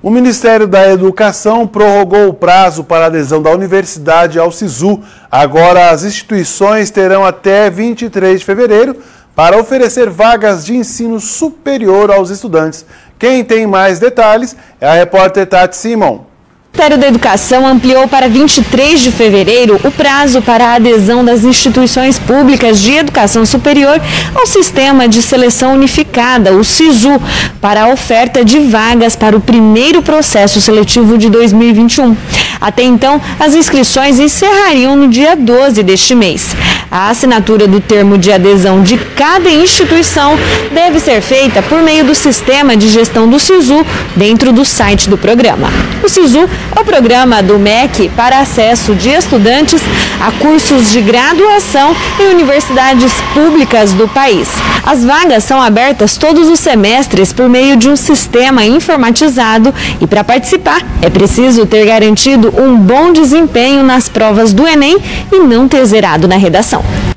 O Ministério da Educação prorrogou o prazo para adesão da universidade ao SISU. Agora, as instituições terão até 23 de fevereiro para oferecer vagas de ensino superior aos estudantes. Quem tem mais detalhes é a repórter Tati Simon. Ministério da Educação ampliou para 23 de fevereiro o prazo para a adesão das instituições públicas de educação superior ao Sistema de Seleção Unificada, o SISU, para a oferta de vagas para o primeiro processo seletivo de 2021. Até então, as inscrições encerrariam no dia 12 deste mês. A assinatura do termo de adesão de cada instituição deve ser feita por meio do sistema de gestão do SISU dentro do site do programa. O SISU é o programa do MEC para acesso de estudantes a cursos de graduação em universidades públicas do país. As vagas são abertas todos os semestres por meio de um sistema informatizado e para participar é preciso ter garantido um bom desempenho nas provas do Enem e não ter zerado na redação.